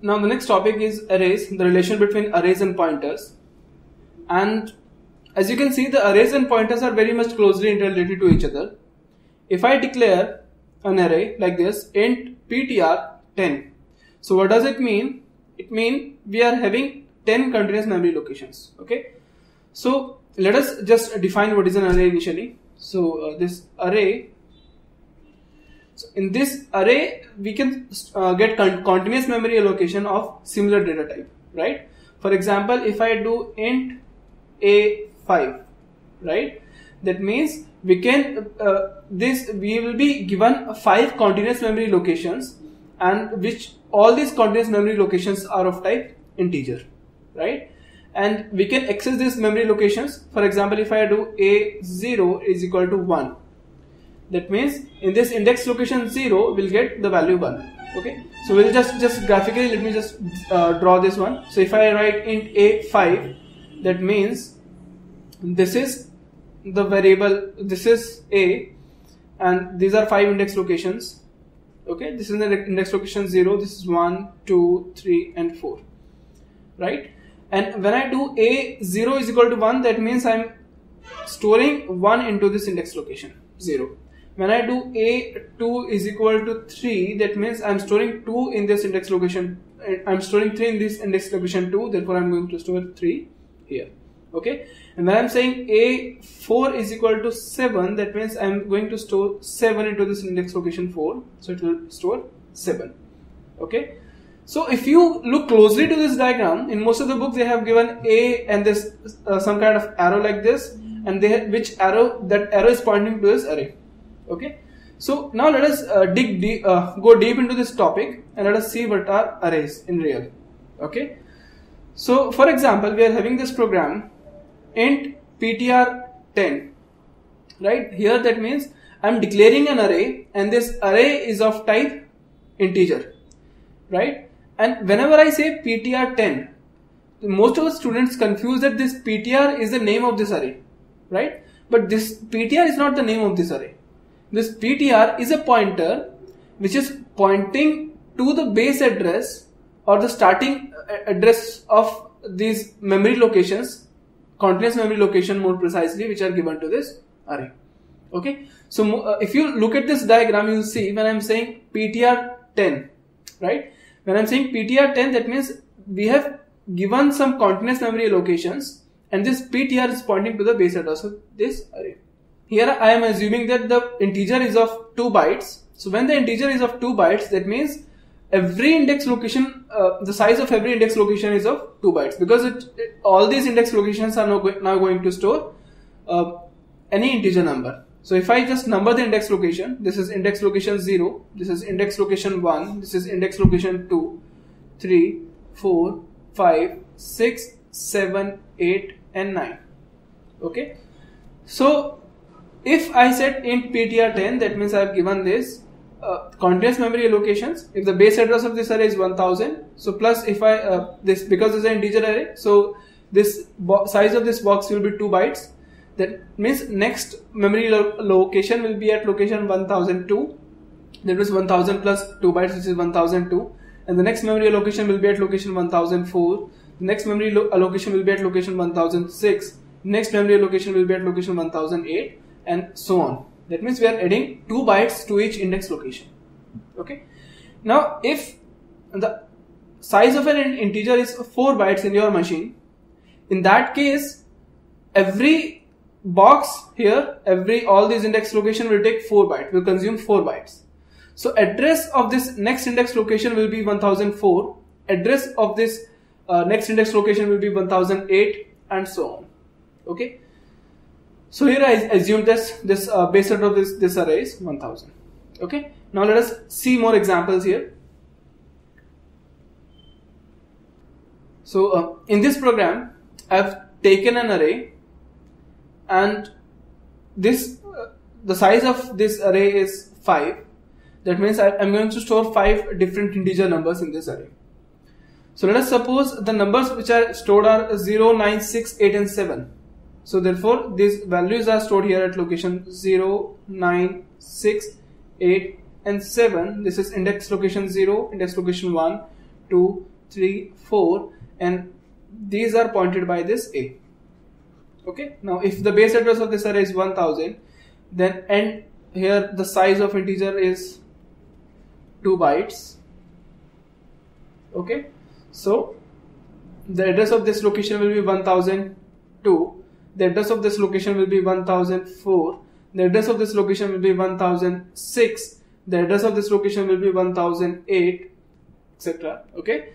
now the next topic is arrays, the relation between arrays and pointers. And as you can see, the arrays and pointers are very much closely interrelated to each other. If I declare an array like this, int ptr 10. So what does it mean? It means we are having 10 continuous memory locations. Okay. So let us just define what is an array initially. So uh, this array so in this array, we can uh, get con continuous memory allocation of similar data type, right? For example, if I do int a5, right? That means we can uh, this we will be given five continuous memory locations, and which all these continuous memory locations are of type integer, right? And we can access these memory locations. For example, if I do a0 is equal to 1 that means in this index location 0 we'll get the value 1 okay? So we'll just just graphically let me just uh, draw this one. So if I write int a5 that means this is the variable this is a and these are five index locations. Okay? This is the index location 0 this is 1 2 3 and 4 right? And when I do a 0 is equal to 1 that means I'm storing 1 into this index location 0 when I do a2 is equal to 3 that means I'm storing 2 in this index location. I'm storing 3 in this index location 2 therefore I'm going to store 3 here. Okay? And when I'm saying a4 is equal to 7 that means I'm going to store 7 into this index location 4 so it will store 7 okay? So if you look closely to this diagram in most of the books they have given a and this uh, some kind of arrow like this and they which arrow that arrow is pointing to this array okay? So now let us uh, dig deep, uh, go deep into this topic and let us see what are arrays in real. Okay? So for example we are having this program int ptr10 right? Here that means i'm declaring an array and this array is of type integer. Right? And whenever i say ptr10 most of the students confuse that this ptr is the name of this array. Right? But this ptr is not the name of this array this PTR is a pointer which is pointing to the base address or the starting uh, address of these memory locations, continuous memory location more precisely, which are given to this array. Okay, so uh, if you look at this diagram, you will see when I'm saying PTR 10, right? When I'm saying PTR 10, that means we have given some continuous memory locations, and this PTR is pointing to the base address of this array. Here I am assuming that the integer is of 2 bytes. So when the integer is of 2 bytes, that means every index location, uh, the size of every index location is of 2 bytes because it, it, all these index locations are now, go now going to store uh, any integer number. So if I just number the index location, this is index location 0, this is index location 1, this is index location 2, 3, 4, 5, 6, 7, 8 and 9. Okay. So if I set int ptr10 that means I have given this uh, continuous memory allocations. If the base address of this array is 1000 so plus if I uh, this because it's an integer array so this size of this box will be 2 bytes. That means next memory lo location will be at location 1002 that means 1000 plus 2 bytes which is 1002 and the next memory allocation will be at location 1004 the next memory allocation will be at location 1006 next memory allocation will be at location 1008 and so on. That means we are adding 2 bytes to each index location. Okay. Now if the size of an integer is 4 bytes in your machine, in that case every box here, every all these index location will take 4 bytes, will consume 4 bytes. So address of this next index location will be 1004, address of this uh, next index location will be 1008 and so on. Okay. So here I assume this this uh, base set of this this array is 1000. Okay. Now let us see more examples here. So uh, in this program, I've taken an array, and this uh, the size of this array is five. That means I, I'm going to store five different integer numbers in this array. So let us suppose the numbers which are stored are 0, 9, 6, 8 and 7 so therefore these values are stored here at location 0, 9, 6, 8 and 7. This is index location 0, index location 1, 2, 3, 4 and these are pointed by this A. Okay, now if the base address of this array is 1000 then and here the size of integer is 2 bytes. Okay, so the address of this location will be 1002, the address of this location will be 1004, the address of this location will be 1006, the address of this location will be 1008 etc okay?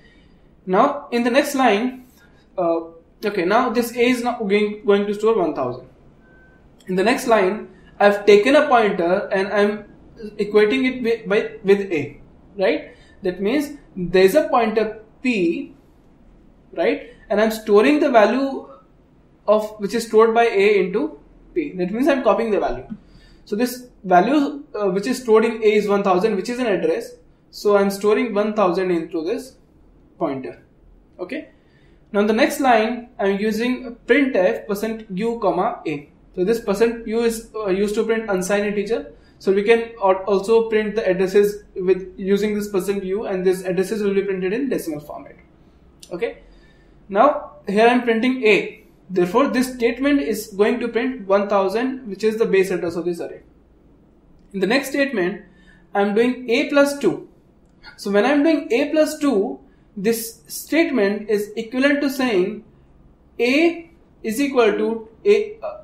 Now in the next line uh, okay now this a is now going, going to store 1000 in the next line I've taken a pointer and I'm equating it with, by, with a right? That means there's a pointer p right? And I'm storing the value of which is stored by a into p that means I'm copying the value so this value uh, which is stored in A is 1000 which is an address. So I'm storing 1000 into this pointer. Okay. Now the next line I'm using printf percent u comma a. So this percent u is uh, used to print unsigned integer. So we can also print the addresses with using this percent u and this addresses will be printed in decimal format. Okay. Now here I'm printing a. Therefore, this statement is going to print 1000 which is the base address of this array. In the next statement, I am doing a plus 2. So when I am doing a plus 2, this statement is equivalent to saying a is equal to a. Uh,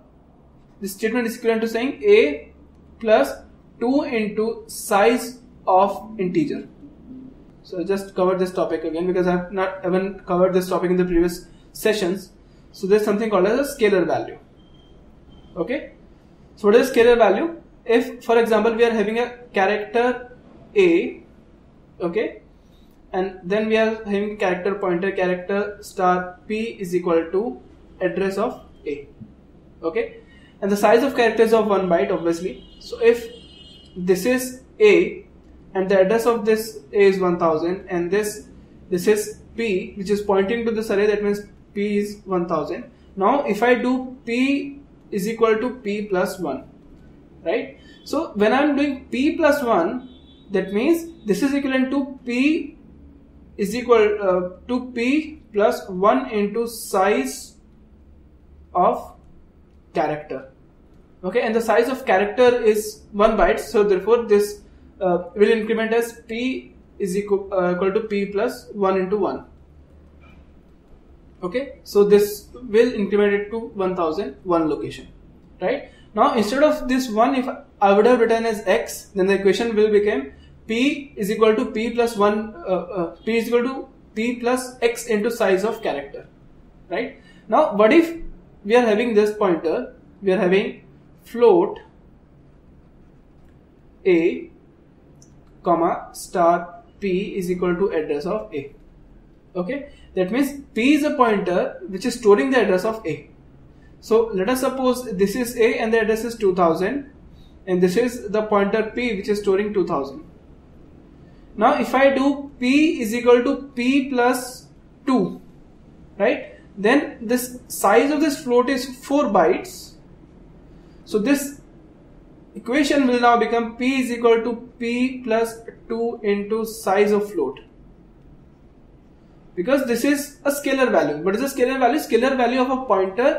this statement is equivalent to saying a plus 2 into size of integer. So I just covered this topic again because I have not even covered this topic in the previous sessions. So there's something called as a scalar value. Okay. So what is scalar value? If for example we are having a character A, okay, and then we are having character pointer character star P is equal to address of A. Okay. And the size of character is of one byte obviously. So if this is A and the address of this A is 1000 and this this is P which is pointing to this array that means p is 1000 now if I do p is equal to p plus 1 right? So when I'm doing p plus 1 that means this is equivalent to p is equal uh, to p plus 1 into size of character. Okay and the size of character is 1 byte so therefore this uh, will increment as p is equal, uh, equal to p plus 1 into 1 okay? So this will increment it to 1001 location. Right? Now instead of this one if I would have written as x then the equation will become p is equal to p plus 1 uh, uh, p is equal to p plus x into size of character. Right? Now what if we are having this pointer? We are having float a comma star p is equal to address of a. Okay that means P is a pointer which is storing the address of A. So let us suppose this is A and the address is 2000 and this is the pointer P which is storing 2000. Now if I do P is equal to P plus 2, right? Then this size of this float is 4 bytes. So this equation will now become P is equal to P plus 2 into size of float because this is a scalar value. What is a scalar value? Scalar value of a pointer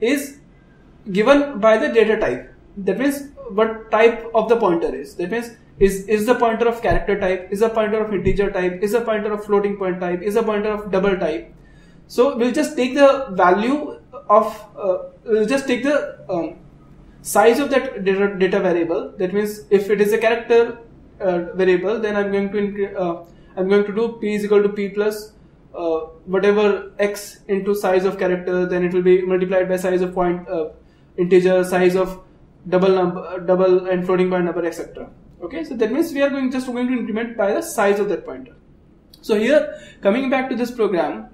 is given by the data type. That means what type of the pointer is. That means is is the pointer of character type, is a pointer of integer type, is a pointer of floating point type, is a pointer of double type. So we'll just take the value of uh, we'll just take the um, size of that data, data, variable. That means if it is a character uh, variable, then I'm going to uh, I'm going to do p is equal to p plus uh, whatever x into size of character then it will be multiplied by size of point uh, integer size of double number double and floating point number etc okay so that means we are going just going to increment by the size of that pointer. So here coming back to this program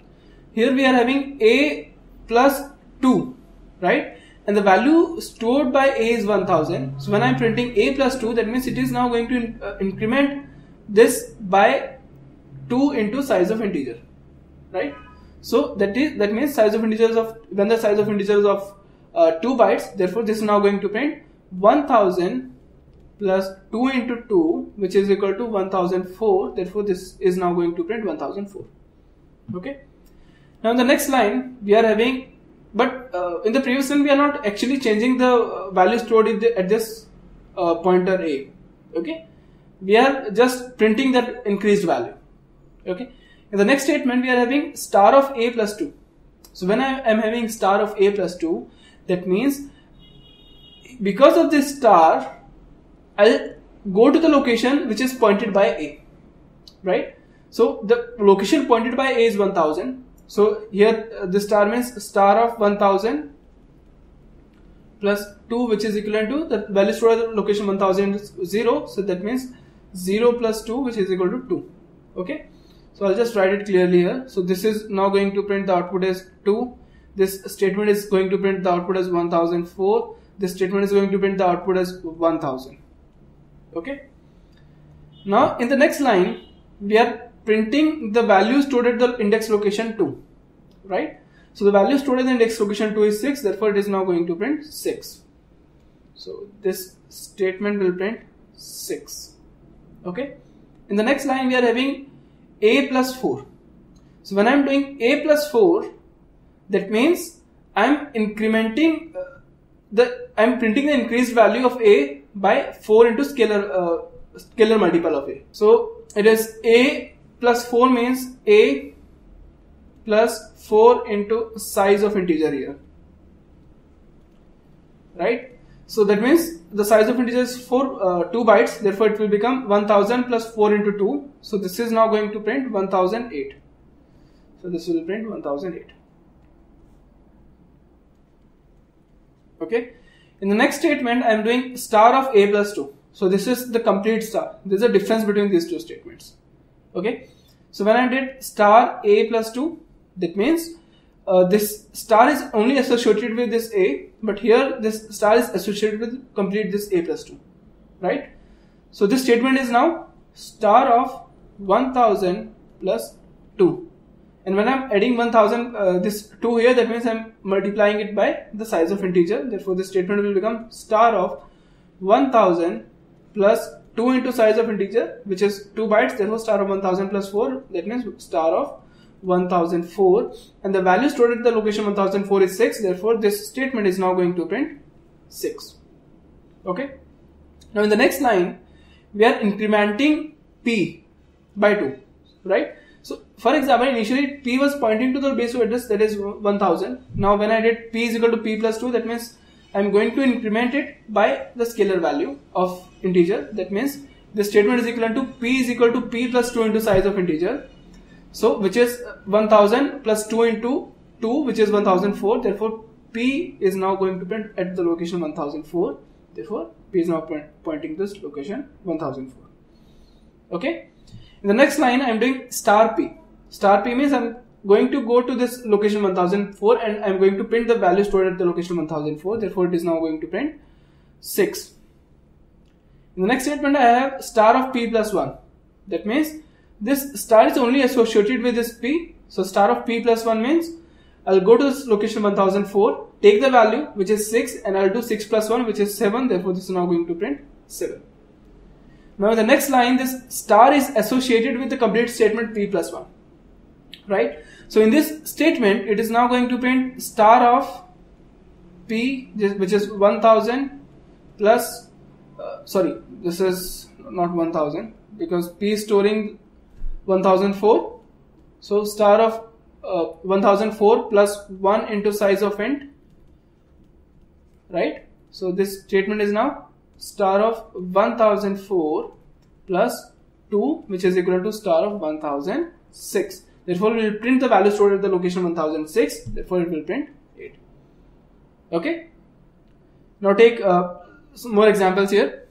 here we are having a plus 2 right? And the value stored by a is 1000 so when i'm printing a plus 2 that means it is now going to in, uh, increment this by 2 into size of integer right? So that is that means size of integers of when the size of integers of uh, 2 bytes therefore this is now going to print 1000 plus 2 into 2 which is equal to 1004 therefore this is now going to print 1004 okay? Now in the next line we are having but uh, in the previous one we are not actually changing the uh, value stored the, at this uh, pointer a. Okay? We are just printing that increased value. Okay in the next statement we are having star of a plus 2 so when I am having star of a plus 2 that means because of this star I'll go to the location which is pointed by a right so the location pointed by a is 1000 so here uh, the star means star of 1000 plus 2 which is equivalent to the value stored at location 1000 is 0. So that means 0 plus 2 which is equal to 2. Okay. So I'll just write it clearly here. So this is now going to print the output as 2. This statement is going to print the output as 1004. This statement is going to print the output as 1000. Okay. Now in the next line we are printing the value stored at the index location 2 right so the value stored at the index location 2 is 6 therefore it is now going to print 6 so this statement will print 6 okay in the next line we are having a plus 4 so when I'm doing a plus 4 that means I'm incrementing uh, the I'm printing the increased value of a by 4 into scalar uh, scalar multiple of a. So it is a plus 4 means a plus 4 into size of integer here. Right so that means the size of integer is 4 uh, 2 bytes therefore it will become 1000 plus 4 into 2 so this is now going to print 1008 so this will print 1008 okay? In the next statement I am doing star of a plus 2 so this is the complete star. There is a difference between these two statements. Okay? So when I did star a plus 2 that means uh, this star is only associated with this a but here this star is associated with complete this a plus 2 right? So this statement is now star of 1000 plus 2 and when I'm adding 1000 uh, this 2 here that means I'm multiplying it by the size of integer. Therefore this statement will become star of 1000 plus 2 into size of integer which is 2 bytes. Therefore star of 1000 plus 4 that means star of 1004 and the value stored at the location 1004 is 6 therefore this statement is now going to print 6 okay now in the next line we are incrementing p by 2 right so for example initially p was pointing to the base address that is 1000 now when I did p is equal to p plus 2 that means I'm going to increment it by the scalar value of integer. That means the statement is equivalent to p is equal to p plus 2 into size of integer. So which is 1000 plus 2 into 2 which is 1004. Therefore p is now going to print at the location 1004. Therefore p is now point, pointing this location 1004. Okay. In the next line I am doing star p. Star p means I am going to go to this location 1004 and I'm going to print the value stored at the location 1004 therefore it is now going to print 6 in the next statement I have star of p plus 1 that means this star is only associated with this p. So star of p plus 1 means I'll go to this location 1004 take the value which is 6 and I'll do 6 plus 1 which is 7 therefore this is now going to print 7 now the next line this star is associated with the complete statement p plus 1 right? So in this statement, it is now going to print star of p, which is 1000 plus, uh, sorry, this is not 1000 because p is storing 1004. So star of uh, 1004 plus 1 into size of int, right? So this statement is now star of 1004 plus 2 which is equal to star of 1006 Therefore, we will print the value stored at the location 1006. Therefore, it will print 8. Okay. Now take uh, some more examples here.